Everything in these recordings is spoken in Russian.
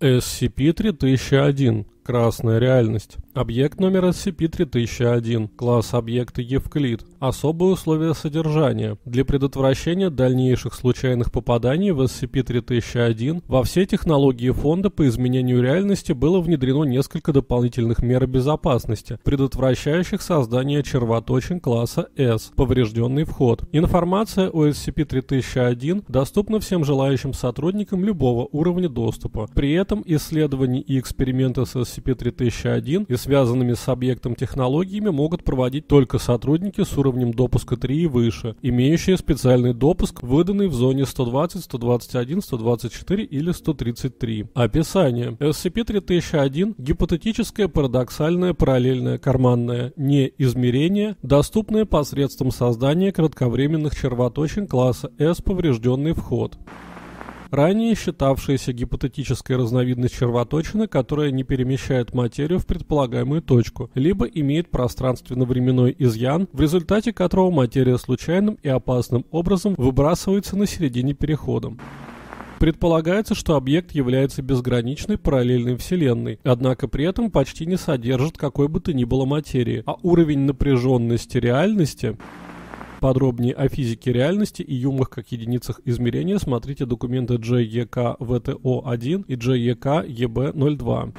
SCP-3001 Красная реальность. Объект номер SCP-3001. Класс объекта Евклид. Особые условия содержания. Для предотвращения дальнейших случайных попаданий в SCP-3001 во все технологии фонда по изменению реальности было внедрено несколько дополнительных мер безопасности, предотвращающих создание червоточин класса S. Поврежденный вход. Информация о SCP-3001 доступна всем желающим сотрудникам любого уровня доступа. При этом исследования и эксперименты с SCP SCP-3001 и связанными с объектом технологиями могут проводить только сотрудники с уровнем допуска 3 и выше, имеющие специальный допуск, выданный в зоне 120, 121, 124 или 133. Описание. SCP-3001 – гипотетическое парадоксальное параллельное карманное неизмерение, доступное посредством создания кратковременных червоточин класса S поврежденный вход ранее считавшаяся гипотетической разновидность червоточины, которая не перемещает материю в предполагаемую точку, либо имеет пространственно-временной изъян, в результате которого материя случайным и опасным образом выбрасывается на середине перехода. Предполагается, что объект является безграничной параллельной вселенной, однако при этом почти не содержит какой бы то ни было материи, а уровень напряженности реальности Подробнее о физике реальности и юмах как единицах измерения смотрите документы JEK VTO1 и JEK EB02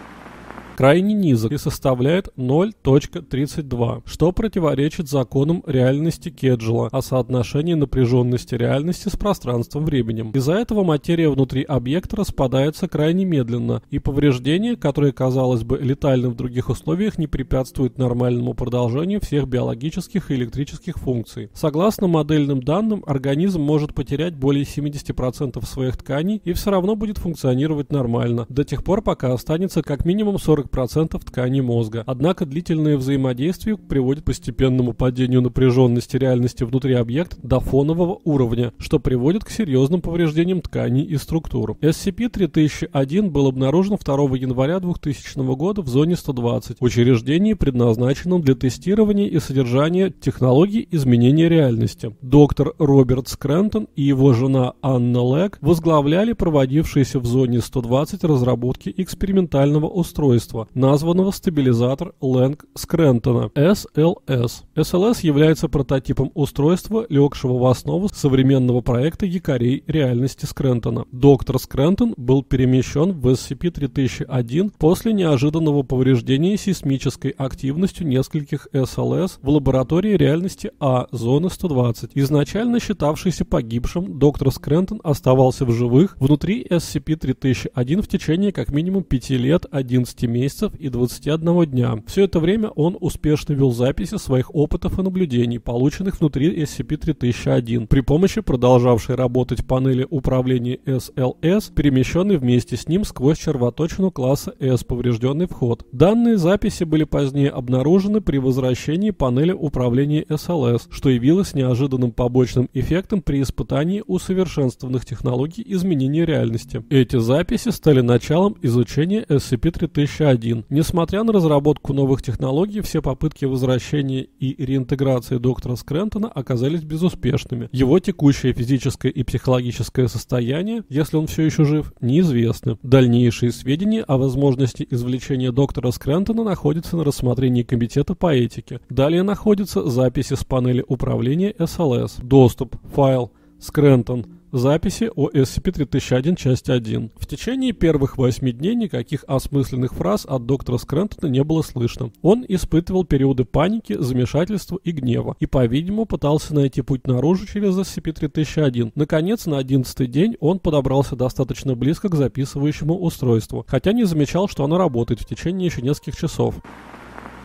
крайне низок и составляет 0.32, что противоречит законам реальности Кеджела о соотношении напряженности реальности с пространством-временем. Из-за этого материя внутри объекта распадается крайне медленно, и повреждение, которое казалось бы летальным в других условиях, не препятствует нормальному продолжению всех биологических и электрических функций. Согласно модельным данным, организм может потерять более 70% своих тканей и все равно будет функционировать нормально, до тех пор, пока останется как минимум 40 40% ткани мозга. Однако длительное взаимодействие приводит к постепенному падению напряженности реальности внутри объекта до фонового уровня, что приводит к серьезным повреждениям тканей и структур. SCP-3001 был обнаружен 2 января 2000 года в зоне 120, в учреждении, предназначенном для тестирования и содержания технологий изменения реальности. Доктор Роберт Скрентон и его жена Анна Лэг возглавляли проводившиеся в зоне 120 разработки экспериментального устройства, устройства, названного стабилизатор Лэнг Скрентона SLS. SLS является прототипом устройства, легшего в основу современного проекта якорей реальности Скрентона. Доктор Скрентон был перемещен в SCP-3001 после неожиданного повреждения сейсмической активностью нескольких SLS в лаборатории реальности А, зоны 120. Изначально считавшийся погибшим, доктор Скрентон оставался в живых внутри SCP-3001 в течение как минимум 5 лет 11 месяцев месяцев и 21 дня. Все это время он успешно вел записи своих опытов и наблюдений, полученных внутри SCP-3001, при помощи продолжавшей работать панели управления SLS, перемещенной вместе с ним сквозь червоточину класса S, поврежденный вход. Данные записи были позднее обнаружены при возвращении панели управления SLS, что явилось неожиданным побочным эффектом при испытании усовершенствованных технологий изменения реальности. Эти записи стали началом изучения SCP-3001 1. Несмотря на разработку новых технологий, все попытки возвращения и реинтеграции доктора Скрентона оказались безуспешными. Его текущее физическое и психологическое состояние, если он все еще жив, неизвестны. Дальнейшие сведения о возможности извлечения доктора Скрентона находятся на рассмотрении Комитета по этике. Далее находятся записи с панели управления СЛС. Доступ. Файл. Скрентон. Записи о SCP-3001, часть 1. В течение первых восьми дней никаких осмысленных фраз от доктора Скрентона не было слышно. Он испытывал периоды паники, замешательства и гнева, и, по-видимому, пытался найти путь наружу через SCP-3001. Наконец, на одиннадцатый день он подобрался достаточно близко к записывающему устройству, хотя не замечал, что оно работает в течение еще нескольких часов.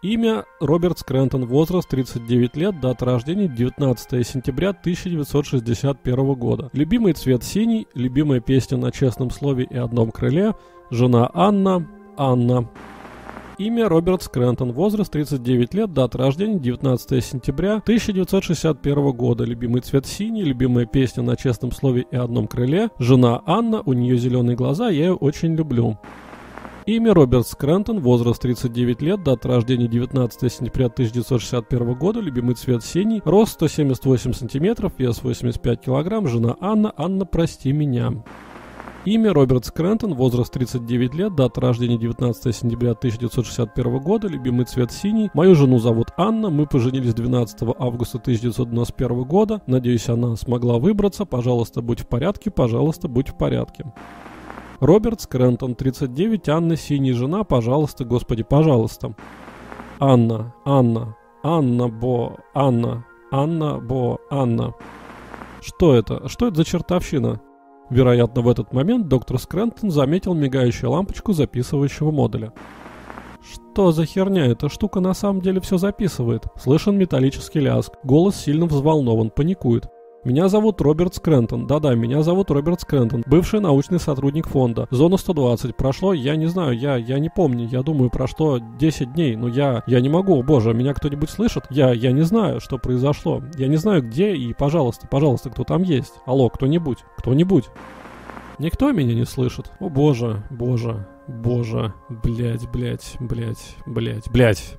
Имя Роберт Скрентон, возраст 39 лет, дата рождения 19 сентября 1961 года. Любимый цвет синий, любимая песня на честном слове и одном крыле, жена Анна, Анна. Имя Роберт Скрентон, возраст 39 лет, дата рождения 19 сентября 1961 года. Любимый цвет синий, любимая песня на честном слове и одном крыле, жена Анна, у нее зеленые глаза, я ее очень люблю. Имя Роберт Скрантон, возраст 39 лет, дата рождения 19 сентября 1961 года, любимый цвет синий, рост 178 сантиметров, вес 85 килограмм, жена Анна, Анна, прости меня. Имя Роберт Скрентон, возраст 39 лет, дата рождения 19 сентября 1961 года, любимый цвет синий. Мою жену зовут Анна, мы поженились 12 августа 1991 года. Надеюсь, она смогла выбраться. Пожалуйста, будь в порядке, пожалуйста, будь в порядке. Роберт Скрентон, 39, Анна, синяя жена, пожалуйста, господи, пожалуйста. Анна, Анна, Анна Бо, Анна, Анна Бо, Анна. Что это? Что это за чертовщина? Вероятно, в этот момент доктор Скрентон заметил мигающую лампочку записывающего модуля. Что за херня? Эта штука на самом деле все записывает. Слышен металлический лязг. Голос сильно взволнован, паникует. Меня зовут Роберт Скрентон. Да-да, меня зовут Роберт Скрентон. Бывший научный сотрудник фонда. Зона 120. Прошло, я не знаю, я, я не помню. Я думаю, прошло 10 дней. Но я, я не могу. Боже, меня кто-нибудь слышит? Я, я не знаю, что произошло. Я не знаю, где и, пожалуйста, пожалуйста, кто там есть. Алло, кто-нибудь, кто-нибудь. Никто меня не слышит. О боже, боже, боже, блять, блять, блять, блять, блять.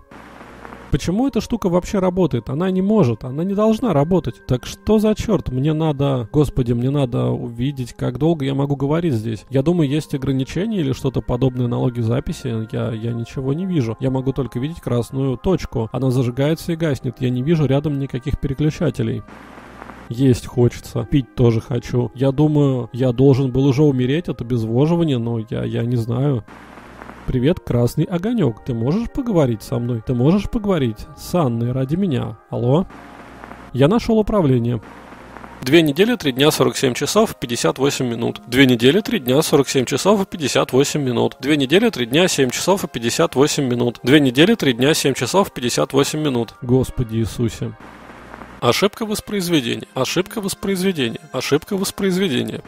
Почему эта штука вообще работает? Она не может, она не должна работать. Так что за черт? Мне надо, господи, мне надо увидеть, как долго я могу говорить здесь. Я думаю, есть ограничения или что-то подобное на записи. Я, я ничего не вижу. Я могу только видеть красную точку. Она зажигается и гаснет. Я не вижу рядом никаких переключателей. Есть хочется, пить тоже хочу. Я думаю, я должен был уже умереть от обезвоживания, но я, я не знаю. Привет, красный огонек. Ты можешь поговорить со мной? Ты можешь поговорить с Анной ради меня? Алло? Я нашел управление. Две недели, три дня, 47 часов, 58 минут. Две недели, три дня, 47 часов и 58 минут. Две недели, три дня, 7 часов и 58 минут. Две недели, три дня, 7 часов, 58 минут. Господи Иисусе. Ошибка воспроизведения. Ошибка воспроизведения. Ошибка воспроизведения.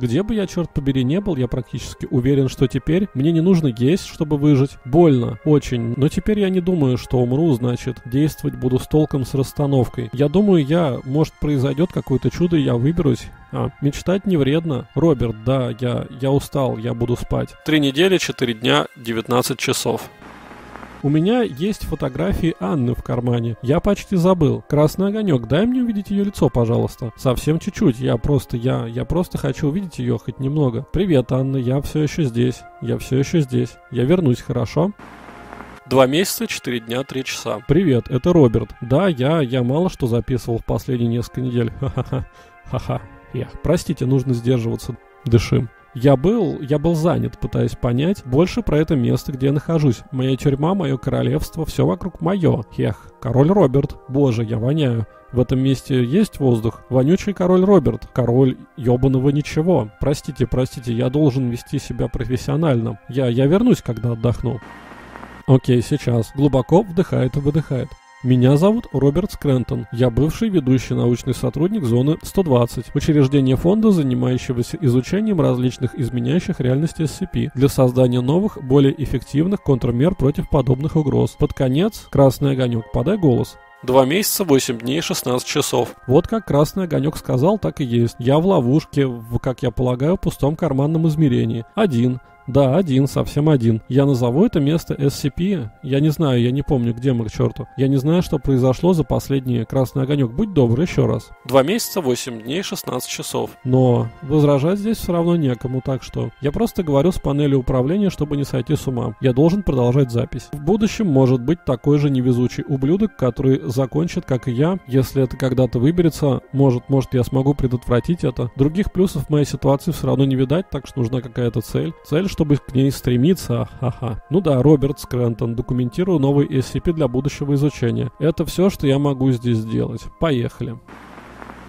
Где бы я, черт побери, не был, я практически уверен, что теперь мне не нужно есть, чтобы выжить. Больно, очень. Но теперь я не думаю, что умру, значит, действовать буду с толком, с расстановкой. Я думаю, я, может, произойдет какое-то чудо, я выберусь. А, мечтать не вредно. Роберт, да, я, я устал, я буду спать. Три недели, четыре дня, 19 часов. У меня есть фотографии Анны в кармане. Я почти забыл. Красный огонек, дай мне увидеть ее лицо, пожалуйста. Совсем чуть-чуть. Я просто, я, я просто хочу увидеть ее хоть немного. Привет, Анна, я все еще здесь. Я все еще здесь. Я вернусь, хорошо? Два месяца, четыре дня, три часа. Привет, это Роберт. Да, я, я мало что записывал в последние несколько недель. Ха-ха-ха. Ха-ха. Простите, нужно сдерживаться. Дышим. Я был, я был занят, пытаясь понять больше про это место, где я нахожусь. Моя тюрьма, мое королевство, все вокруг мое. Хех, король Роберт. Боже, я воняю. В этом месте есть воздух? Вонючий король Роберт. Король ёбаного ничего. Простите, простите, я должен вести себя профессионально. Я, я вернусь, когда отдохну. Окей, сейчас. Глубоко вдыхает и выдыхает. Меня зовут Роберт Скрентон. Я бывший ведущий научный сотрудник зоны 120, учреждения фонда, занимающегося изучением различных изменяющих реальность SCP для создания новых, более эффективных контрмер против подобных угроз. Под конец, красный огонек, подай голос. Два месяца, восемь дней, 16 часов. Вот как красный огонек сказал, так и есть. Я в ловушке, в, как я полагаю, пустом карманном измерении. Один. Да, один, совсем один. Я назову это место SCP. Я не знаю, я не помню, где мы к черту. Я не знаю, что произошло за последний красный огонек. Будь добр, еще раз. Два месяца, восемь дней, 16 часов. Но возражать здесь все равно некому, так что я просто говорю с панели управления, чтобы не сойти с ума. Я должен продолжать запись. В будущем может быть такой же невезучий ублюдок, который закончит, как и я. Если это когда-то выберется, может, может я смогу предотвратить это. Других плюсов в моей ситуации все равно не видать, так что нужна какая-то цель. Цель, что чтобы к ней стремиться, ха-ха. Ну да, Роберт Скрентон, документирую новый SCP для будущего изучения. Это все, что я могу здесь сделать. Поехали.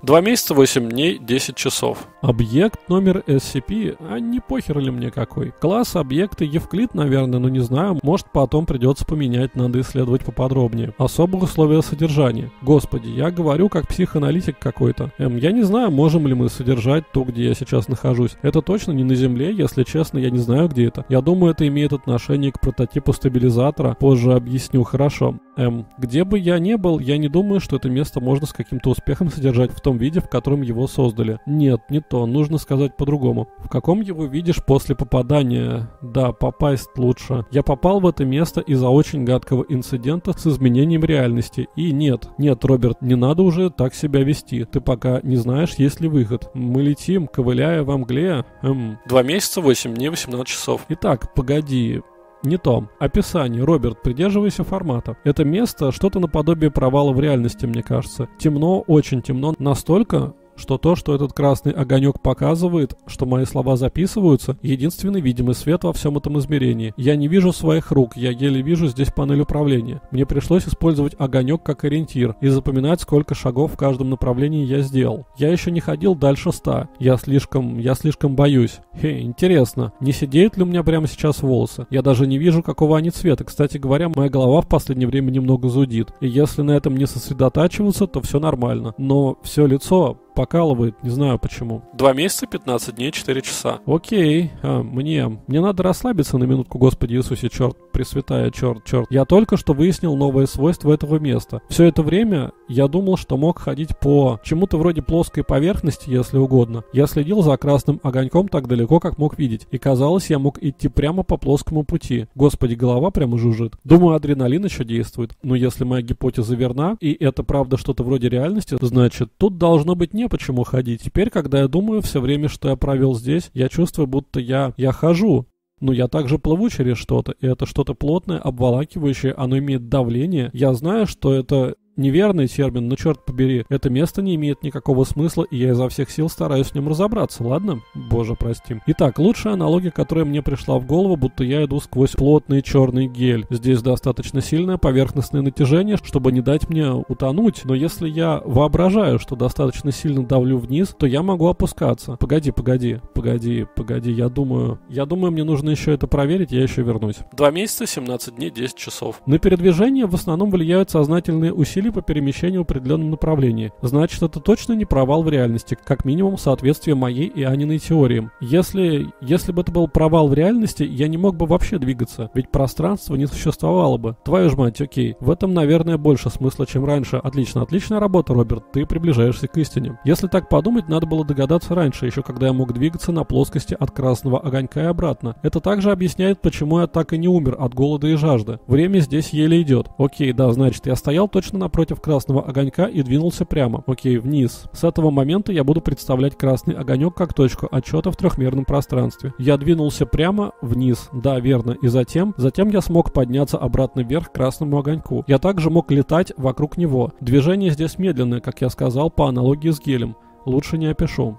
Два месяца, 8 дней, 10 часов. Объект номер SCP, а не похер ли мне какой. Класс объекта Евклид, наверное, но не знаю. Может потом придется поменять, надо исследовать поподробнее. Особые условия содержания. Господи, я говорю как психоаналитик какой-то. Эм, я не знаю, можем ли мы содержать то, где я сейчас нахожусь. Это точно не на Земле, если честно, я не знаю, где это. Я думаю, это имеет отношение к прототипу стабилизатора. Позже объясню хорошо. Эм, где бы я ни был, я не думаю, что это место можно с каким-то успехом содержать в том том виде, в котором его создали. Нет, не то, нужно сказать по-другому. В каком его видишь после попадания? Да, попасть лучше. Я попал в это место из-за очень гадкого инцидента с изменением реальности. И нет, нет, Роберт, не надо уже так себя вести. Ты пока не знаешь, есть ли выход. Мы летим, ковыляя во мгле. Эм. Два месяца, восемь дней, 18 часов. Итак, погоди. Не то. Описание. Роберт, придерживайся формата. Это место что-то наподобие провала в реальности, мне кажется. Темно, очень темно. Настолько, что то, что этот красный огонек показывает, что мои слова записываются, единственный видимый свет во всем этом измерении. Я не вижу своих рук, я еле вижу здесь панель управления. Мне пришлось использовать огонек как ориентир и запоминать, сколько шагов в каждом направлении я сделал. Я еще не ходил дальше ста. Я слишком, я слишком боюсь. Хе, интересно, не сидеют ли у меня прямо сейчас волосы? Я даже не вижу, какого они цвета. Кстати говоря, моя голова в последнее время немного зудит. И если на этом не сосредотачиваться, то все нормально. Но все лицо покалывает, не знаю почему. Два месяца, 15 дней, 4 часа. Окей, а, мне, мне надо расслабиться на минутку, Господи Иисусе, черт, Пресвятая, черт, черт. Я только что выяснил новое свойство этого места. Все это время я думал, что мог ходить по чему-то вроде плоской поверхности, если угодно. Я следил за красным огоньком так далеко, как мог видеть, и казалось, я мог идти прямо по плоскому пути. Господи, голова прямо жужжит. Думаю, адреналин еще действует. Но если моя гипотеза верна, и это правда что-то вроде реальности, значит, тут должно быть не почему ходить. Теперь, когда я думаю все время, что я провел здесь, я чувствую, будто я, я хожу. Но я также плыву через что-то, и это что-то плотное, обволакивающее, оно имеет давление. Я знаю, что это неверный термин, но черт побери, это место не имеет никакого смысла, и я изо всех сил стараюсь в нем разобраться, ладно? Боже, прости. Итак, лучшая аналогия, которая мне пришла в голову, будто я иду сквозь плотный черный гель. Здесь достаточно сильное поверхностное натяжение, чтобы не дать мне утонуть, но если я воображаю, что достаточно сильно давлю вниз, то я могу опускаться. Погоди, погоди, погоди, погоди, я думаю, я думаю, мне нужно еще это проверить, я еще вернусь. Два месяца, 17 дней, 10 часов. На передвижение в основном влияют сознательные усилия по перемещению в определенном направлении. Значит, это точно не провал в реальности, как минимум соответствие моей и Аниной теориям. Если, если бы это был провал в реальности, я не мог бы вообще двигаться, ведь пространство не существовало бы. Твою ж мать, окей. В этом, наверное, больше смысла, чем раньше. Отлично, отличная работа, Роберт, ты приближаешься к истине. Если так подумать, надо было догадаться раньше, еще когда я мог двигаться на плоскости от красного огонька и обратно. Это также объясняет, почему я так и не умер от голода и жажды. Время здесь еле идет. Окей, да, значит, я стоял точно напротив напротив красного огонька и двинулся прямо. Окей, вниз. С этого момента я буду представлять красный огонек как точку отчета в трехмерном пространстве. Я двинулся прямо вниз. Да, верно. И затем, затем я смог подняться обратно вверх к красному огоньку. Я также мог летать вокруг него. Движение здесь медленное, как я сказал, по аналогии с гелем. Лучше не опишу.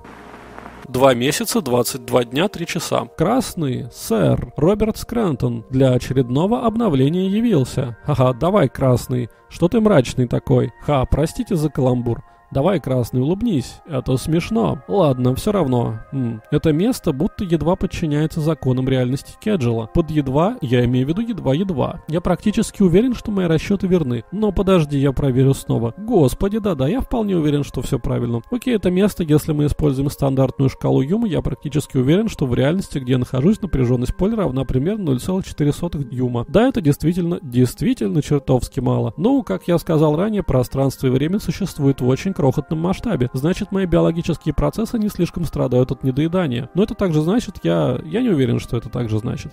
Два месяца, 22 дня, 3 часа. Красный, сэр, Роберт Скрэнтон, для очередного обновления явился. Ага, давай, красный. Что ты мрачный такой? Ха, простите за каламбур. Давай, красный, улыбнись. Это смешно. Ладно, все равно. М, это место будто едва подчиняется законам реальности Кеджела. Под едва я имею в виду едва-едва. Я практически уверен, что мои расчеты верны. Но подожди, я проверю снова. Господи, да-да, я вполне уверен, что все правильно. Окей, это место, если мы используем стандартную шкалу Юма, я практически уверен, что в реальности, где я нахожусь, напряженность поля равна примерно 0,4 Юма. Да, это действительно, действительно чертовски мало. Но, как я сказал ранее, пространство и время существуют в очень крохотном масштабе. Значит, мои биологические процессы не слишком страдают от недоедания. Но это также значит, я, я не уверен, что это также значит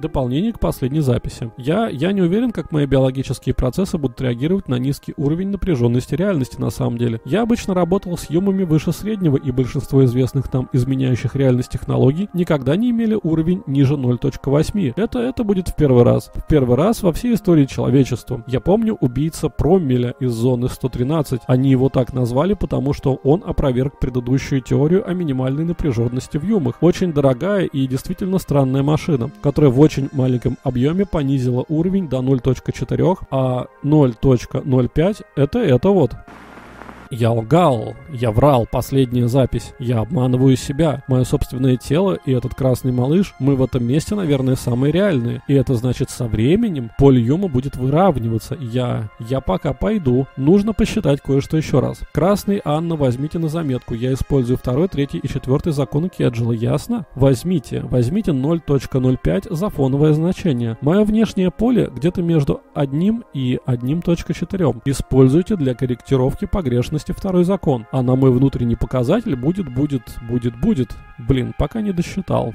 дополнение к последней записи. Я, я не уверен, как мои биологические процессы будут реагировать на низкий уровень напряженности реальности на самом деле. Я обычно работал с юмами выше среднего, и большинство известных нам изменяющих реальность технологий никогда не имели уровень ниже 0.8. Это, это будет в первый раз. В первый раз во всей истории человечества. Я помню убийца Проммеля из зоны 113. Они его так назвали, потому что он опроверг предыдущую теорию о минимальной напряженности в юмах. Очень дорогая и действительно странная машина, которая в очень маленьком объеме понизила уровень до 0.4, а 0.05 это это вот. Я лгал, я врал, последняя запись. Я обманываю себя, мое собственное тело и этот красный малыш, мы в этом месте, наверное, самые реальные. И это значит, со временем поле Юма будет выравниваться. Я... я пока пойду. Нужно посчитать кое-что еще раз. Красный, Анна, возьмите на заметку. Я использую второй, третий и четвертый законы Кеджела, ясно? Возьмите, возьмите 0.05 за фоновое значение. Мое внешнее поле где-то между одним и 1.4. Используйте для корректировки погрешности частности второй закон. А на мой внутренний показатель будет, будет, будет, будет. Блин, пока не досчитал.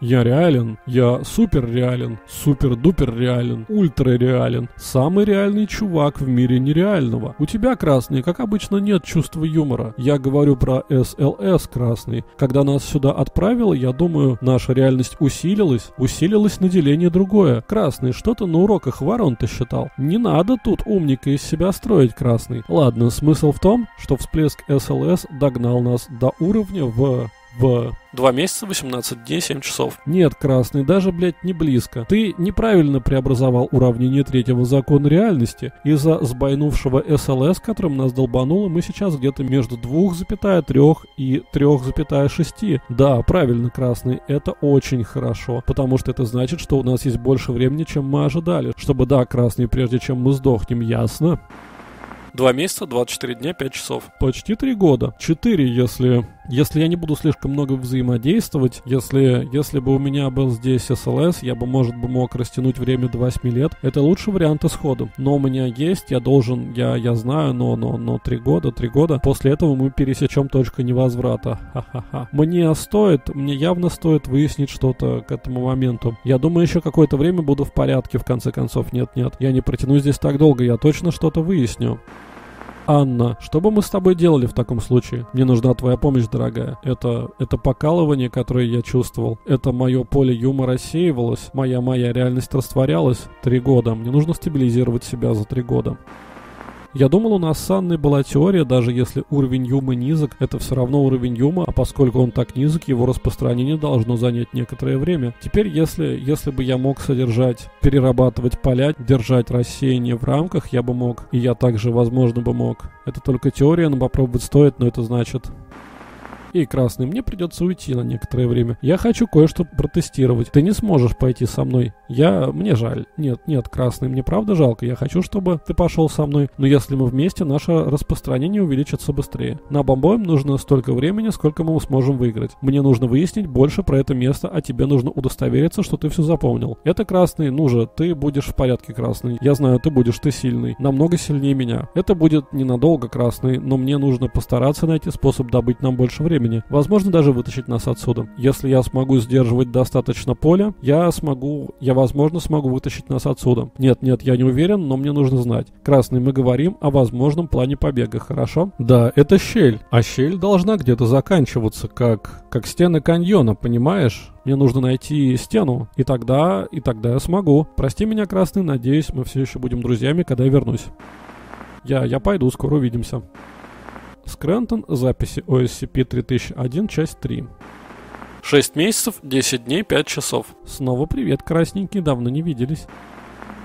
Я реален, я супер реален, супер-дупер реален, ультра реален, самый реальный чувак в мире нереального. У тебя, Красный, как обычно, нет чувства юмора. Я говорю про СЛС, Красный. Когда нас сюда отправило, я думаю, наша реальность усилилась, усилилось наделение другое. Красный, что ты на уроках ворон-то считал? Не надо тут умника из себя строить, Красный. Ладно, смысл в том, что всплеск СЛС догнал нас до уровня в в... Два месяца, 18 дней, 7 часов. Нет, Красный, даже, блядь, не близко. Ты неправильно преобразовал уравнение третьего закона реальности. Из-за сбойнувшего СЛС, которым нас долбануло, мы сейчас где-то между 2,3 и 3,6. Да, правильно, Красный, это очень хорошо. Потому что это значит, что у нас есть больше времени, чем мы ожидали. Чтобы, да, Красный, прежде чем мы сдохнем, ясно? Два месяца, 24 дня, 5 часов. Почти три года. Четыре, если... Если я не буду слишком много взаимодействовать, если, если бы у меня был здесь СЛС, я бы, может бы, мог растянуть время до 8 лет. Это лучший вариант исхода. Но у меня есть, я должен, я, я знаю, но, но, но три года, три года. После этого мы пересечем точку невозврата. Ха-ха-ха. Мне стоит, мне явно стоит выяснить что-то к этому моменту. Я думаю, еще какое-то время буду в порядке, в конце концов. Нет-нет, я не протяну здесь так долго, я точно что-то выясню. Анна, что бы мы с тобой делали в таком случае? Мне нужна твоя помощь, дорогая. Это, это покалывание, которое я чувствовал. Это мое поле юмора рассеивалось. Моя моя реальность растворялась. Три года. Мне нужно стабилизировать себя за три года. Я думал, у нас с Анной была теория, даже если уровень юма низок, это все равно уровень юма, а поскольку он так низок, его распространение должно занять некоторое время. Теперь, если, если бы я мог содержать, перерабатывать поля, держать рассеяние в рамках, я бы мог, и я также, возможно, бы мог. Это только теория, но попробовать стоит, но это значит Эй, Красный, мне придется уйти на некоторое время. Я хочу кое-что протестировать. Ты не сможешь пойти со мной. Я... Мне жаль. Нет, нет, Красный, мне правда жалко. Я хочу, чтобы ты пошел со мной. Но если мы вместе, наше распространение увеличится быстрее. На бомбоем нужно столько времени, сколько мы сможем выиграть. Мне нужно выяснить больше про это место, а тебе нужно удостовериться, что ты все запомнил. Это Красный, ну же, ты будешь в порядке, Красный. Я знаю, ты будешь, ты сильный. Намного сильнее меня. Это будет ненадолго, Красный, но мне нужно постараться найти способ добыть нам больше времени времени. Возможно, даже вытащить нас отсюда. Если я смогу сдерживать достаточно поля, я смогу, я, возможно, смогу вытащить нас отсюда. Нет, нет, я не уверен, но мне нужно знать. Красный, мы говорим о возможном плане побега, хорошо? Да, это щель. А щель должна где-то заканчиваться, как, как стены каньона, понимаешь? Мне нужно найти стену, и тогда, и тогда я смогу. Прости меня, Красный, надеюсь, мы все еще будем друзьями, когда я вернусь. Я, я пойду, скоро увидимся. Скрентон, записи OSCP-3001, часть 3. 6 месяцев, 10 дней, 5 часов. Снова привет, красненький, давно не виделись.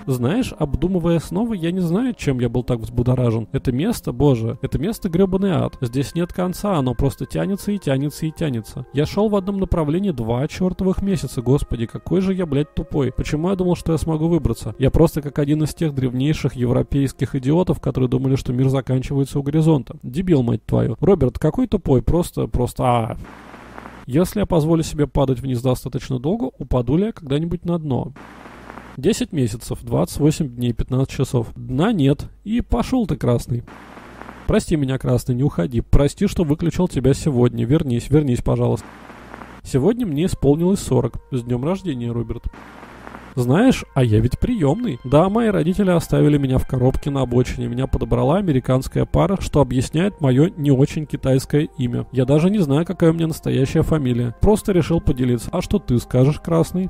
Знаешь, обдумывая снова, я не знаю, чем я был так взбудоражен. Это место, боже, это место гребаный ад. Здесь нет конца, оно просто тянется и тянется и тянется. Я шел в одном направлении два чертовых месяца, господи, какой же я, блядь, тупой. Почему я думал, что я смогу выбраться? Я просто как один из тех древнейших европейских идиотов, которые думали, что мир заканчивается у горизонта. Дебил, мать твою. Роберт, какой тупой, просто, просто, а... Если я позволю себе падать вниз достаточно долго, упаду ли я когда-нибудь на дно? 10 месяцев, 28 дней, 15 часов. Дна нет. И пошел ты, красный. Прости меня, красный, не уходи. Прости, что выключил тебя сегодня. Вернись, вернись, пожалуйста. Сегодня мне исполнилось 40. С днем рождения, Роберт. Знаешь, а я ведь приемный. Да, мои родители оставили меня в коробке на обочине. Меня подобрала американская пара, что объясняет мое не очень китайское имя. Я даже не знаю, какая у меня настоящая фамилия. Просто решил поделиться. А что ты скажешь, красный?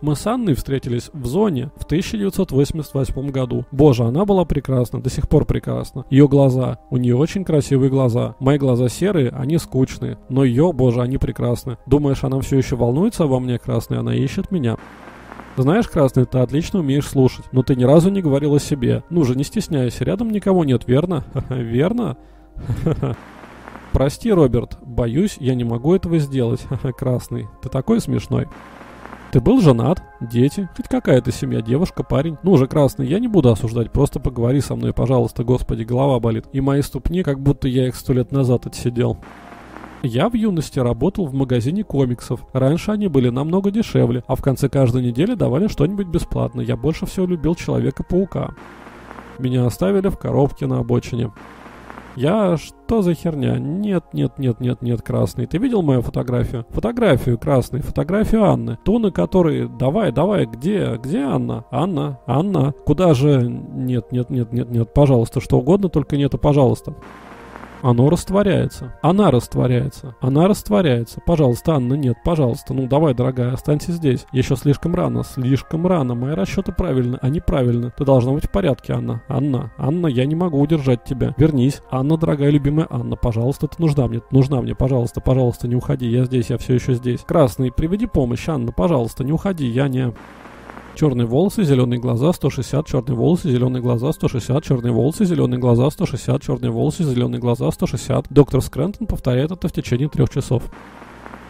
Мы с Анной встретились в зоне в 1988 году. Боже, она была прекрасна, до сих пор прекрасна. Ее глаза, у нее очень красивые глаза. Мои глаза серые, они скучные. Но ее, боже, они прекрасны. Думаешь, она все еще волнуется обо мне, красный, она ищет меня. Знаешь, Красный, ты отлично умеешь слушать, но ты ни разу не говорил о себе. Ну же, не стесняйся, рядом никого нет, верно? Верно? Прости, Роберт, боюсь, я не могу этого сделать. Красный, ты такой смешной. Ты был женат, дети, хоть какая-то семья, девушка, парень. Ну уже красный, я не буду осуждать, просто поговори со мной, пожалуйста, господи, голова болит. И мои ступни, как будто я их сто лет назад отсидел. Я в юности работал в магазине комиксов. Раньше они были намного дешевле, а в конце каждой недели давали что-нибудь бесплатно. Я больше всего любил Человека-паука. Меня оставили в коробке на обочине. Я что за херня? Нет, нет, нет, нет, нет, красный. Ты видел мою фотографию? Фотографию красный, фотографию Анны. Ту, на которой... Давай, давай, где? Где Анна? Анна, Анна. Куда же? Нет, нет, нет, нет, нет, пожалуйста, что угодно, только не это, пожалуйста. Оно растворяется. Она растворяется. Она растворяется. Пожалуйста, Анна, нет, пожалуйста. Ну давай, дорогая, останься здесь. Еще слишком рано, слишком рано. Мои расчеты правильны, они правильны. Ты должна быть в порядке, Анна. Анна, Анна, я не могу удержать тебя. Вернись. Анна, дорогая, любимая Анна, пожалуйста, ты нужна мне. Ты нужна мне, пожалуйста, пожалуйста, не уходи. Я здесь, я все еще здесь. Красный, приведи помощь, Анна, пожалуйста, не уходи, я не... Черные волосы, зеленые глаза, 160, черные волосы, зеленые глаза, 160, черные волосы, зеленые глаза, 160, черные волосы, зеленые глаза, 160. Доктор Скрэнтон повторяет это в течение трех часов.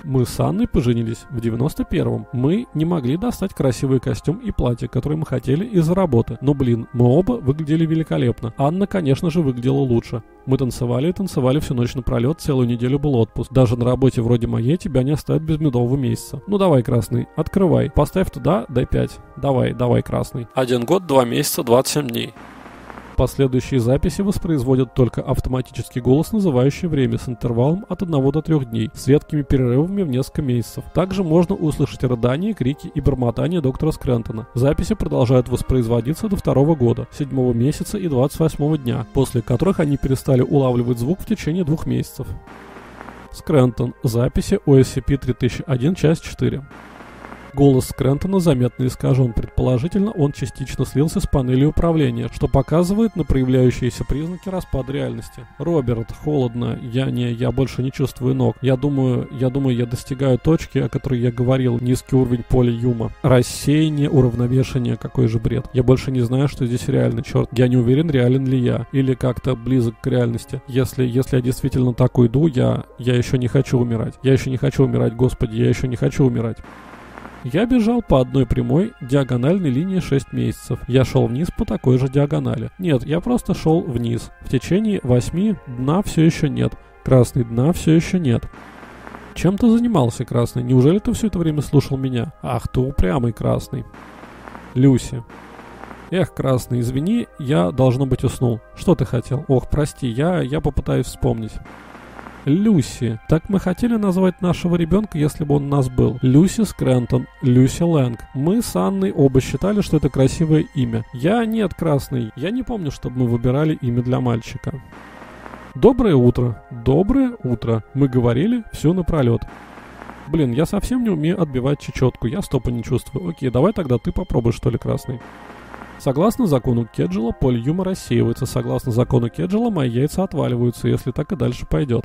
Мы с Анной поженились в 91-м. Мы не могли достать красивый костюм и платье, которые мы хотели из-за работы. Но, блин, мы оба выглядели великолепно. Анна, конечно же, выглядела лучше. Мы танцевали и танцевали всю ночь напролет, целую неделю был отпуск. Даже на работе вроде моей тебя не оставят без медового месяца. Ну давай, красный, открывай. Поставь туда, дай 5. Давай, давай, красный. Один год, два месяца, 27 дней. Последующие записи воспроизводят только автоматический голос, называющий время с интервалом от 1 до 3 дней, с редкими перерывами в несколько месяцев. Также можно услышать рыдания, крики и бормотания доктора Скрентона. Записи продолжают воспроизводиться до второго года, 7 месяца и 28 дня, после которых они перестали улавливать звук в течение двух месяцев. Скрентон. Записи OSCP-3001, часть 4. Голос Скрентона заметно искажен. Предположительно, он частично слился с панели управления, что показывает на проявляющиеся признаки распада реальности. Роберт, холодно, я не, я больше не чувствую ног. Я думаю, я думаю, я достигаю точки, о которой я говорил, низкий уровень поля Юма. Рассеяние, уравновешение, какой же бред. Я больше не знаю, что здесь реально, черт. Я не уверен, реален ли я, или как-то близок к реальности. Если, если я действительно так уйду, я, я еще не хочу умирать. Я еще не хочу умирать, господи, я еще не хочу умирать. Я бежал по одной прямой диагональной линии 6 месяцев. Я шел вниз по такой же диагонали. Нет, я просто шел вниз. В течение 8 дна все еще нет. Красный дна все еще нет. Чем ты занимался, Красный? Неужели ты все это время слушал меня? Ах, ты упрямый, Красный. Люси. Эх, Красный, извини, я, должно быть, уснул. Что ты хотел? Ох, прости, я, я попытаюсь вспомнить. Люси. Так мы хотели назвать нашего ребенка, если бы он у нас был. Люси Скрентон, Люси Лэнг. Мы с Анной оба считали, что это красивое имя. Я нет, Красный. Я не помню, чтобы мы выбирали имя для мальчика. Доброе утро. Доброе утро. Мы говорили все напролет. Блин, я совсем не умею отбивать чечетку, я стопа не чувствую. Окей, давай тогда ты попробуй, что ли, красный. Согласно закону Кеджела, поле юма рассеивается. Согласно закону Кеджела, мои яйца отваливаются, если так и дальше пойдет.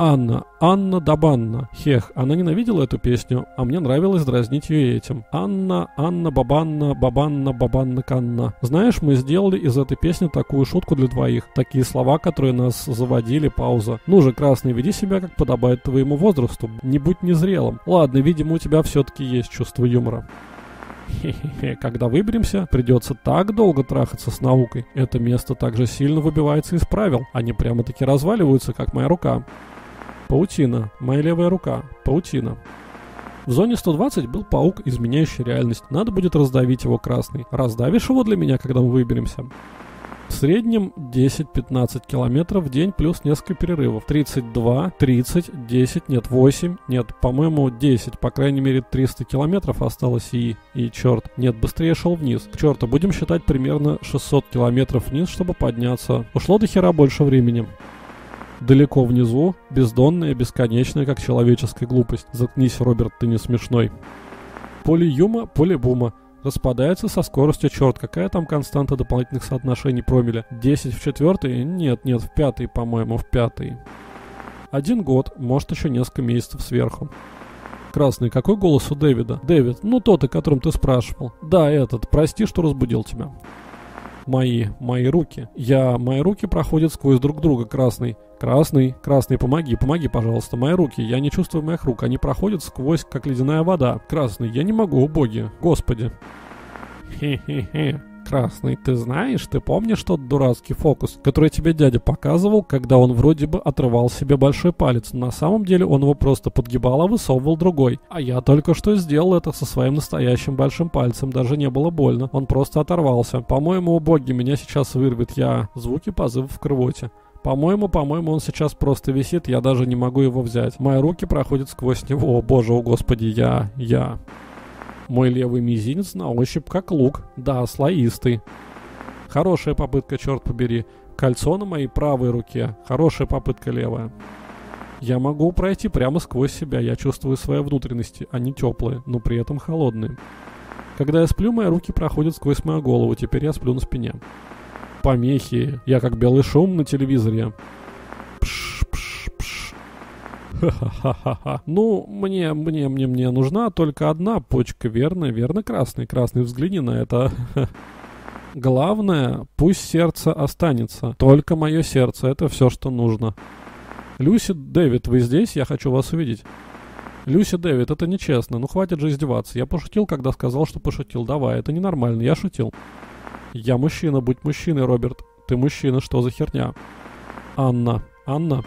Анна, Анна Дабанна. Хех, она ненавидела эту песню, а мне нравилось дразнить ее этим. Анна, Анна, Бабанна, Бабанна, Бабанна, Канна. Знаешь, мы сделали из этой песни такую шутку для двоих. Такие слова, которые нас заводили, пауза. Ну же, Красный, веди себя как подобает твоему возрасту. Не будь незрелым. Ладно, видимо, у тебя все-таки есть чувство юмора. Когда выберемся, придется так долго трахаться с наукой. Это место также сильно выбивается из правил. Они прямо-таки разваливаются, как моя рука. Паутина. Моя левая рука. Паутина. В зоне 120 был паук, изменяющий реальность. Надо будет раздавить его красный. Раздавишь его для меня, когда мы выберемся? В среднем 10-15 километров в день плюс несколько перерывов. 32, 30, 10, нет, 8, нет, по-моему 10, по крайней мере 300 километров осталось и, и черт, нет, быстрее шел вниз. К черту, будем считать примерно 600 километров вниз, чтобы подняться. Ушло до хера больше времени. Далеко внизу, бездонная, бесконечная, как человеческая глупость. Заткнись, Роберт, ты не смешной. Поле Юма, поле Бума. Распадается со скоростью черт. Какая там константа дополнительных соотношений промиля? 10 в четвертый? Нет, нет, в пятый, по-моему, в пятый. Один год, может еще несколько месяцев сверху. Красный, какой голос у Дэвида? Дэвид, ну тот, о котором ты спрашивал. Да, этот, прости, что разбудил тебя мои, мои руки. Я, мои руки проходят сквозь друг друга, красный. Красный, красный, помоги, помоги, пожалуйста, мои руки. Я не чувствую моих рук, они проходят сквозь, как ледяная вода. Красный, я не могу, о боги, господи. Хе-хе-хе. Красный, ты знаешь, ты помнишь тот дурацкий фокус, который тебе дядя показывал, когда он вроде бы отрывал себе большой палец. На самом деле он его просто подгибал, а высовывал другой. А я только что сделал это со своим настоящим большим пальцем, даже не было больно. Он просто оторвался. По-моему, у боги меня сейчас вырвет. Я... Звуки позывов в кровоте. По-моему, по-моему, он сейчас просто висит, я даже не могу его взять. Мои руки проходят сквозь него. О боже, о господи, я, я. Мой левый мизинец на ощупь как лук. Да, слоистый. Хорошая попытка, черт побери. Кольцо на моей правой руке. Хорошая попытка левая. Я могу пройти прямо сквозь себя. Я чувствую свои внутренности. Они теплые, но при этом холодные. Когда я сплю, мои руки проходят сквозь мою голову. Теперь я сплю на спине. Помехи. Я как белый шум на телевизоре. Пш, пш, пш. Ну, мне, мне, мне, мне нужна только одна почка, верно, верно, красный. Красный, взгляни на это. Главное, пусть сердце останется. Только мое сердце, это все, что нужно. Люси Дэвид, вы здесь? Я хочу вас увидеть. Люси Дэвид, это нечестно. Ну хватит же издеваться. Я пошутил, когда сказал, что пошутил. Давай, это ненормально. Я шутил. Я мужчина, будь мужчиной, Роберт. Ты мужчина, что за херня? Анна. Анна.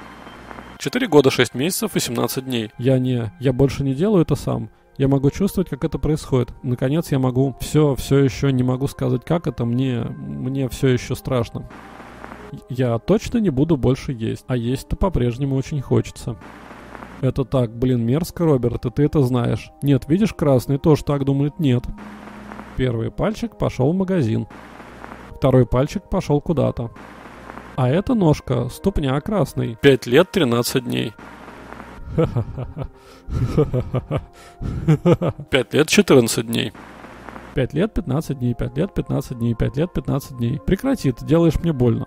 4 года, 6 месяцев и 17 дней. Я не... Я больше не делаю это сам. Я могу чувствовать, как это происходит. Наконец я могу... Все, все еще не могу сказать, как это. Мне... Мне все еще страшно. Я точно не буду больше есть. А есть-то по-прежнему очень хочется. Это так, блин, мерзко, Роберт, и ты это знаешь. Нет, видишь, красный тоже так думает, нет. Первый пальчик пошел в магазин. Второй пальчик пошел куда-то. А эта ножка ступня красный. 5 лет 13 дней. 5 лет 14 дней. 5 лет 15 дней, 5 лет 15 дней, 5 лет 15 дней. Прекрати, ты делаешь мне больно.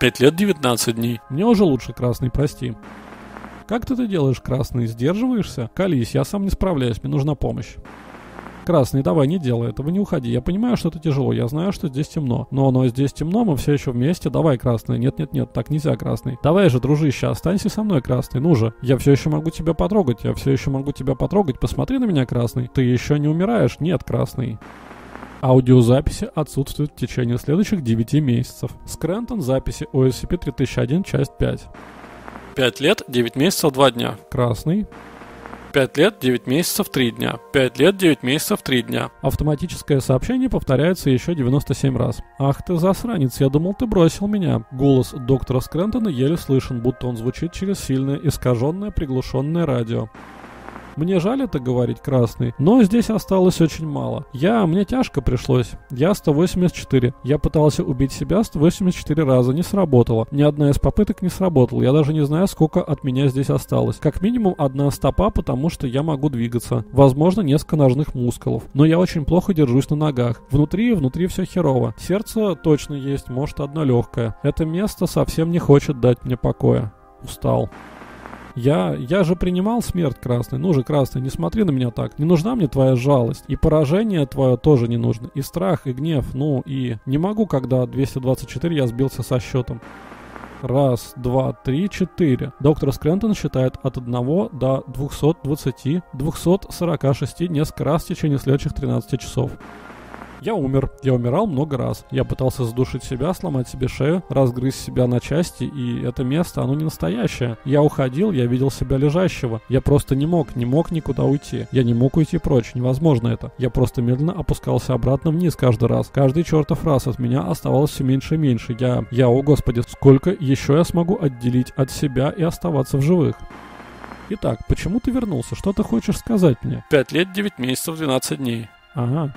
5 лет 19 дней. Мне уже лучше, красный, прости. Как ты это делаешь, красный? Сдерживаешься? Колись, я сам не справляюсь, мне нужна помощь. Красный, давай, не делай этого, не уходи. Я понимаю, что это тяжело, я знаю, что здесь темно. Но, но здесь темно, мы все еще вместе. Давай, красный. Нет, нет, нет, так нельзя, красный. Давай же, дружище, останься со мной, красный. Ну же, я все еще могу тебя потрогать, я все еще могу тебя потрогать. Посмотри на меня, красный. Ты еще не умираешь? Нет, красный. Аудиозаписи отсутствуют в течение следующих 9 месяцев. Скрентон записи OSCP-3001, часть 5. 5 лет, 9 месяцев, 2 дня. Красный. 5 лет, 9 месяцев, 3 дня. 5 лет, 9 месяцев, 3 дня. Автоматическое сообщение повторяется еще 97 раз. Ах ты засранец, я думал ты бросил меня. Голос доктора Скрентона еле слышен, будто он звучит через сильное, искаженное, приглушенное радио. Мне жаль это говорить, красный, но здесь осталось очень мало. Я, мне тяжко пришлось. Я 184. Я пытался убить себя 184 раза, не сработало. Ни одна из попыток не сработала. Я даже не знаю, сколько от меня здесь осталось. Как минимум одна стопа, потому что я могу двигаться. Возможно, несколько ножных мускулов. Но я очень плохо держусь на ногах. Внутри, внутри все херово. Сердце точно есть, может одно легкое. Это место совсем не хочет дать мне покоя. Устал. Я, я же принимал смерть, Красный. Ну же, Красный, не смотри на меня так. Не нужна мне твоя жалость. И поражение твое тоже не нужно. И страх, и гнев. Ну, и не могу, когда 224 я сбился со счетом. Раз, два, три, четыре. Доктор Скрентон считает от 1 до 220, 246 несколько раз в течение следующих 13 часов. Я умер. Я умирал много раз. Я пытался задушить себя, сломать себе шею, разгрызть себя на части, и это место, оно не настоящее. Я уходил, я видел себя лежащего. Я просто не мог, не мог никуда уйти. Я не мог уйти прочь, невозможно это. Я просто медленно опускался обратно вниз каждый раз. Каждый чертов раз от меня оставалось все меньше и меньше. Я, я, о господи, сколько еще я смогу отделить от себя и оставаться в живых? Итак, почему ты вернулся? Что ты хочешь сказать мне? 5 лет, 9 месяцев, 12 дней. Ага.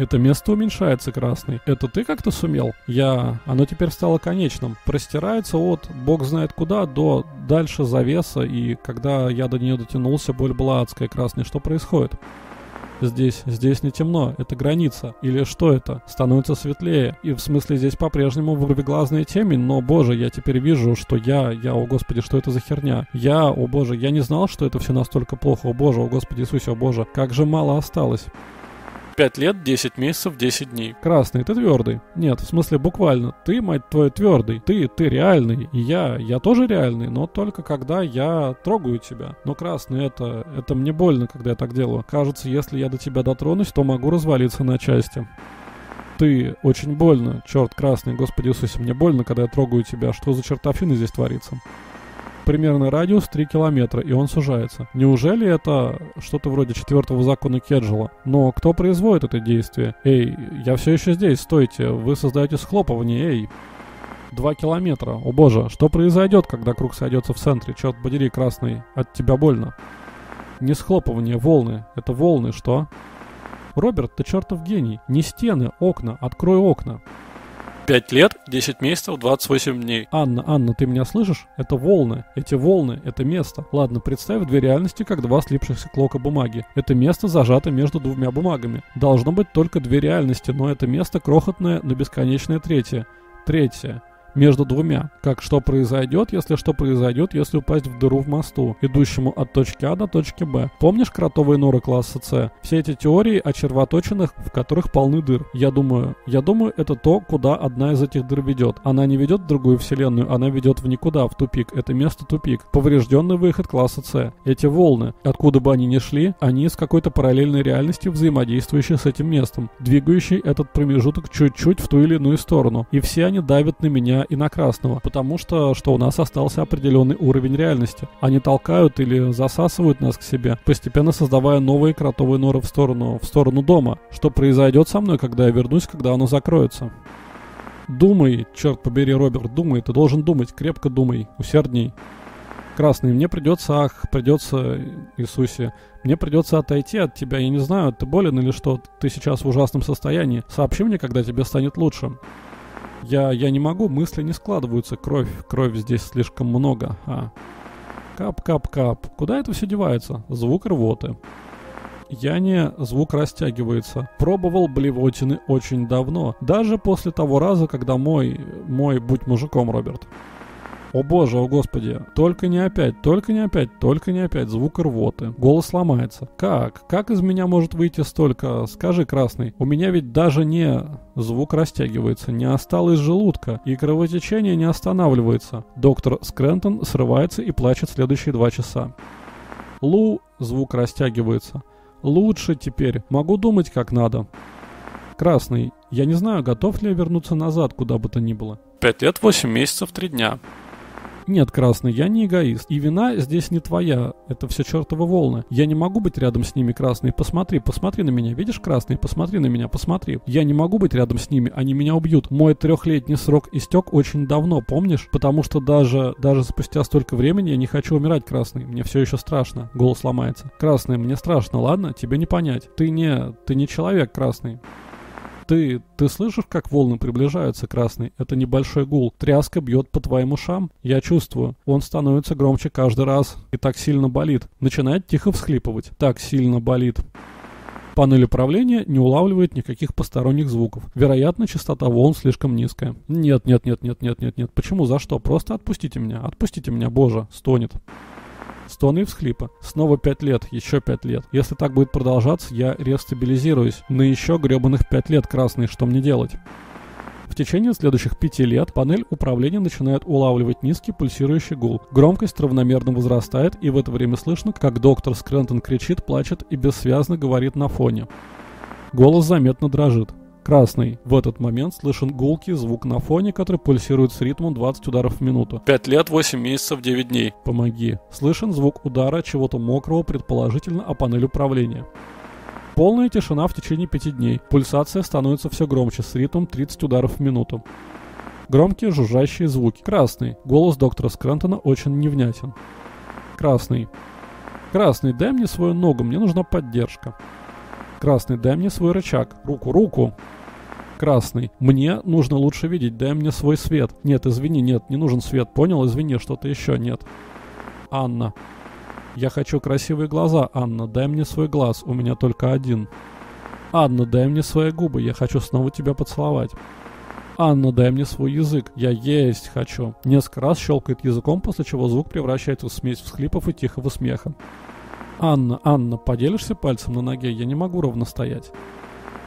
Это место уменьшается красный. Это ты как-то сумел? Я... Оно теперь стало конечным. Простирается от бог знает куда до дальше завеса, и когда я до нее дотянулся, боль была адская красный. Что происходит? Здесь, здесь не темно, это граница. Или что это? Становится светлее. И в смысле здесь по-прежнему вырвиглазная темень, но, боже, я теперь вижу, что я, я, о господи, что это за херня? Я, о боже, я не знал, что это все настолько плохо, о боже, о господи Иисусе, о боже, как же мало осталось. 5 лет, 10 месяцев, 10 дней. Красный, ты твердый. Нет, в смысле буквально. Ты, мать твою, твердый. Ты, ты реальный. И я, я тоже реальный, но только когда я трогаю тебя. Но красный, это, это мне больно, когда я так делаю. Кажется, если я до тебя дотронусь, то могу развалиться на части. Ты очень больно, черт красный, господи Иисусе, мне больно, когда я трогаю тебя. Что за чертовщина здесь творится? Примерный радиус 3 километра, и он сужается. Неужели это что-то вроде четвертого закона Кеджела? Но кто производит это действие? Эй, я все еще здесь, стойте, вы создаете схлопывание, эй. Два километра. О боже, что произойдет, когда круг сойдется в центре? Черт подери, красный, от тебя больно. Не схлопывание, волны. Это волны, что? Роберт, ты чертов гений. Не стены, окна. Открой окна. 5 лет, 10 месяцев, 28 дней. Анна, Анна, ты меня слышишь? Это волны. Эти волны, это место. Ладно, представь две реальности, как два слипшихся клока бумаги. Это место зажато между двумя бумагами. Должно быть только две реальности, но это место крохотное, но бесконечное третье. Третье между двумя. Как что произойдет, если что произойдет, если упасть в дыру в мосту, идущему от точки А до точки Б. Помнишь кротовые норы класса С? Все эти теории о червоточинах, в которых полны дыр. Я думаю, я думаю, это то, куда одна из этих дыр ведет. Она не ведет в другую вселенную, она ведет в никуда, в тупик. Это место тупик. Поврежденный выход класса С. Эти волны, откуда бы они ни шли, они из какой-то параллельной реальности, взаимодействующие с этим местом, двигающий этот промежуток чуть-чуть в ту или иную сторону. И все они давят на меня на красного, потому что, что у нас остался определенный уровень реальности. Они толкают или засасывают нас к себе, постепенно создавая новые кротовые норы в сторону, в сторону дома. Что произойдет со мной, когда я вернусь, когда оно закроется? Думай, черт побери, Роберт, думай, ты должен думать, крепко думай, усердней. Красный, мне придется, ах, придется, Иисусе, мне придется отойти от тебя, я не знаю, ты болен или что, ты сейчас в ужасном состоянии, сообщи мне, когда тебе станет лучше. Я, я не могу, мысли не складываются. Кровь, кровь здесь слишком много. А. Кап-кап-кап. Куда это все девается? Звук рвоты. Я не звук растягивается. Пробовал блевотины очень давно. Даже после того раза, когда мой, мой, будь мужиком, Роберт. О боже, о господи, только не опять, только не опять, только не опять, звук рвоты. Голос ломается. Как? Как из меня может выйти столько? Скажи, красный, у меня ведь даже не... Звук растягивается, не осталось желудка, и кровотечение не останавливается. Доктор Скрентон срывается и плачет следующие два часа. Лу, звук растягивается. Лучше теперь, могу думать как надо. Красный, я не знаю, готов ли я вернуться назад, куда бы то ни было. Пять лет, восемь месяцев, три дня. Нет, Красный, я не эгоист. И вина здесь не твоя. Это все чертовы волны. Я не могу быть рядом с ними, Красный. Посмотри, посмотри на меня. Видишь, Красный? Посмотри на меня, посмотри. Я не могу быть рядом с ними. Они меня убьют. Мой трехлетний срок истек очень давно, помнишь? Потому что даже, даже спустя столько времени я не хочу умирать, Красный. Мне все еще страшно. Голос ломается. Красный, мне страшно, ладно? Тебе не понять. Ты не... Ты не человек, Красный. Ты, ты слышишь, как волны приближаются, Красный? Это небольшой гул. Тряска бьет по твоим ушам. Я чувствую. Он становится громче каждый раз. И так сильно болит. Начинает тихо всхлипывать. Так сильно болит. Панель управления не улавливает никаких посторонних звуков. Вероятно, частота волн слишком низкая. Нет, нет, нет, нет, нет, нет, нет. Почему? За что? Просто отпустите меня. Отпустите меня, боже. Стонет. Стоны и всхлипы. Снова пять лет, еще пять лет. Если так будет продолжаться, я рестабилизируюсь. На еще гребаных пять лет красный, что мне делать? В течение следующих пяти лет панель управления начинает улавливать низкий пульсирующий гул. Громкость равномерно возрастает, и в это время слышно, как доктор Скрентон кричит, плачет и бессвязно говорит на фоне. Голос заметно дрожит. Красный. В этот момент слышен гулкий звук на фоне, который пульсирует с ритмом 20 ударов в минуту. 5 лет, 8 месяцев, 9 дней. Помоги. Слышен звук удара чего-то мокрого, предположительно о панель управления. Полная тишина в течение 5 дней. Пульсация становится все громче с ритмом 30 ударов в минуту. Громкие жужжащие звуки. Красный. Голос доктора Скрентона очень невнятен. Красный. Красный, дай мне свою ногу, мне нужна поддержка. Красный, дай мне свой рычаг. Руку, руку. Красный, мне нужно лучше видеть, дай мне свой свет. Нет, извини, нет, не нужен свет. Понял? Извини, что-то еще нет. Анна. Я хочу красивые глаза, Анна, дай мне свой глаз, у меня только один. Анна, дай мне свои губы, я хочу снова тебя поцеловать. Анна, дай мне свой язык, я есть хочу. Несколько раз щелкает языком, после чего звук превращается в смесь всхлипов и тихого смеха. «Анна, Анна, поделишься пальцем на ноге? Я не могу ровно стоять».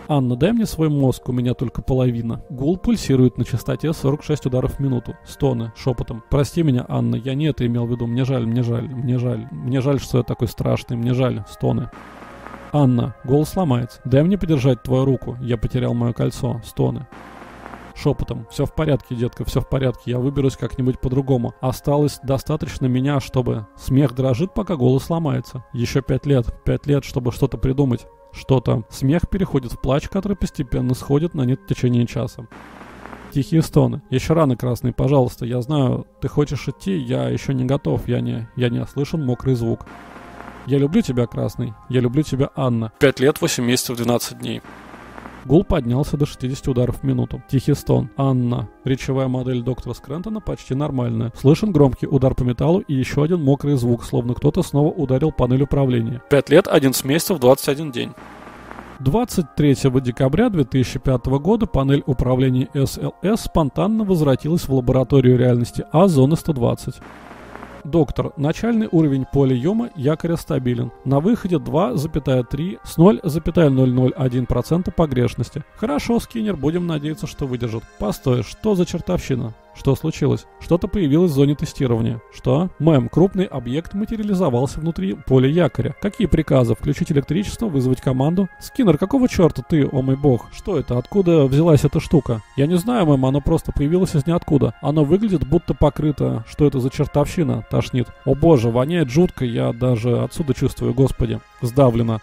«Анна, дай мне свой мозг, у меня только половина». Гул пульсирует на частоте 46 ударов в минуту. Стоны, шепотом. «Прости меня, Анна, я не это имел в виду. Мне жаль, мне жаль, мне жаль. Мне жаль, что я такой страшный, мне жаль». Стоны. «Анна, голос ломается. Дай мне подержать твою руку. Я потерял мое кольцо». Стоны шепотом. Все в порядке, детка, все в порядке, я выберусь как-нибудь по-другому. Осталось достаточно меня, чтобы... Смех дрожит, пока голос ломается. Еще пять лет, пять лет, чтобы что-то придумать. Что-то. Смех переходит в плач, который постепенно сходит на нет в течение часа. Тихие стоны. Еще рано, красный, пожалуйста, я знаю, ты хочешь идти, я еще не готов, я не, я не ослышан мокрый звук. Я люблю тебя, красный, я люблю тебя, Анна. 5 лет, 8 месяцев, 12 дней. Гул поднялся до 60 ударов в минуту. Тихий стон. Анна. Речевая модель доктора Скрентона почти нормальная. Слышен громкий удар по металлу и еще один мокрый звук, словно кто-то снова ударил панель управления. 5 лет, 11 месяцев, 21 день. 23 декабря 2005 года панель управления SLS спонтанно возвратилась в лабораторию реальности А зоны 120. Доктор, начальный уровень поля Йома якоря стабилен. На выходе 2,3 с 0,001% погрешности. Хорошо, Скиннер, будем надеяться, что выдержит. Постой, что за чертовщина? Что случилось? Что-то появилось в зоне тестирования. Что? Мэм, крупный объект материализовался внутри поля якоря. Какие приказы? Включить электричество, вызвать команду? Скиннер, какого черта ты, о мой бог? Что это? Откуда взялась эта штука? Я не знаю, мэм, оно просто появилось из ниоткуда. Оно выглядит будто покрыто. Что это за чертовщина? Тошнит. О боже, воняет жутко, я даже отсюда чувствую, господи. Сдавлено.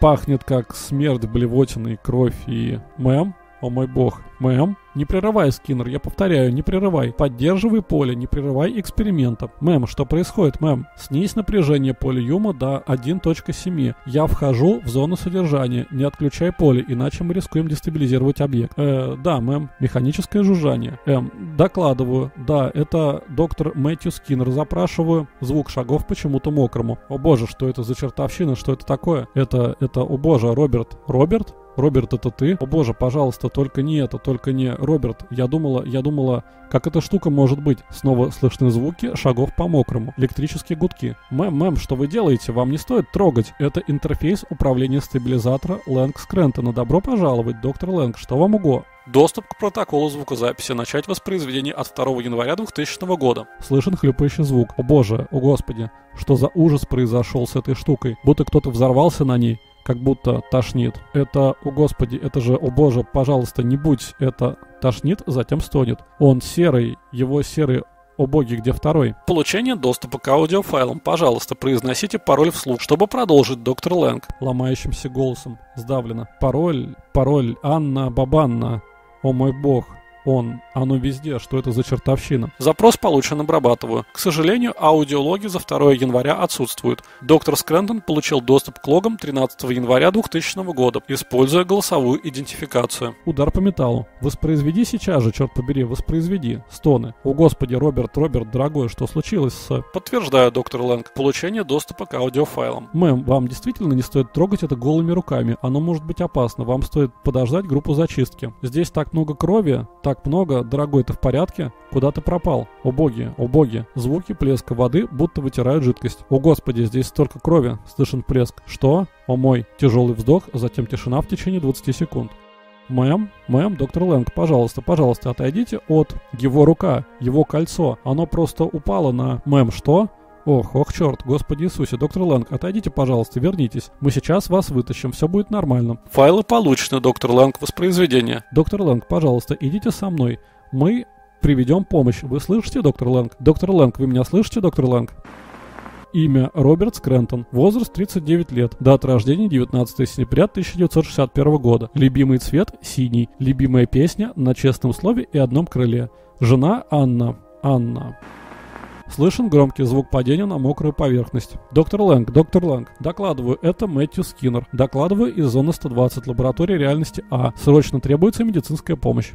Пахнет как смерть, блевотина и кровь и... Мэм? О мой бог. Мэм? Не прерывай, Скиннер, я повторяю, не прерывай. Поддерживай поле, не прерывай эксперимента. Мэм, что происходит, мэм? Снизь напряжение поля Юма до 1.7. Я вхожу в зону содержания. Не отключай поле, иначе мы рискуем дестабилизировать объект. Э, да, мэм. Механическое жужжание. Эм, докладываю. Да, это доктор Мэтью Скиннер. Запрашиваю звук шагов почему-то мокрому. О боже, что это за чертовщина, что это такое? Это, это, о боже, Роберт. Роберт? Роберт, это ты? О боже, пожалуйста, только не это, только не Роберт. Я думала, я думала, как эта штука может быть? Снова слышны звуки шагов по мокрому, электрические гудки. Мэм, мэм, что вы делаете? Вам не стоит трогать. Это интерфейс управления стабилизатора Лэнг Скрентона. Добро пожаловать, доктор Лэнг. Что вам угодно? Доступ к протоколу звукозаписи. Начать воспроизведение от 2 января 2000 года. Слышен хлюпающий звук. О боже, о господи, что за ужас произошел с этой штукой? Будто кто-то взорвался на ней как будто тошнит. Это, о господи, это же, о боже, пожалуйста, не будь это тошнит, затем стонет. Он серый, его серый о боги, где второй? Получение доступа к аудиофайлам. Пожалуйста, произносите пароль вслух, чтобы продолжить, доктор Лэнг. Ломающимся голосом, сдавлено. Пароль, пароль, Анна Бабанна. О мой бог, он, оно везде, что это за чертовщина. Запрос получен, обрабатываю. К сожалению, аудиологи за 2 января отсутствуют. Доктор Скрэндон получил доступ к логам 13 января 2000 года, используя голосовую идентификацию. Удар по металлу. Воспроизведи сейчас же, черт побери, воспроизведи. Стоны. О господи, Роберт, Роберт, дорогой, что случилось с... Подтверждаю, доктор Лэнг, получение доступа к аудиофайлам. Мэм, вам действительно не стоит трогать это голыми руками. Оно может быть опасно. Вам стоит подождать группу зачистки. Здесь так много крови, так так много, дорогой, ты в порядке? Куда ты пропал? О боги, о боги. Звуки плеска воды будто вытирают жидкость. О господи, здесь столько крови. Слышен плеск. Что? О мой. Тяжелый вздох, затем тишина в течение 20 секунд. Мэм, мэм, доктор Лэнг, пожалуйста, пожалуйста, отойдите от его рука, его кольцо. Оно просто упало на... Мэм, что? Ох, ох, черт, господи Иисусе, доктор Лэнг, отойдите, пожалуйста, вернитесь. Мы сейчас вас вытащим, все будет нормально. Файлы получены, доктор Лэнг, воспроизведение. Доктор Лэнг, пожалуйста, идите со мной. Мы приведем помощь. Вы слышите, доктор Лэнг? Доктор Лэнг, вы меня слышите, доктор Лэнг? Имя Роберт Скрентон. Возраст 39 лет. Дата рождения 19 сентября 1961 года. Любимый цвет синий. Любимая песня на честном слове и одном крыле. Жена Анна. Анна. Слышен громкий звук падения на мокрую поверхность. Доктор Лэнг, доктор Лэнг. Докладываю, это Мэтью Скиннер. Докладываю из зоны 120 лаборатории реальности А. Срочно требуется медицинская помощь.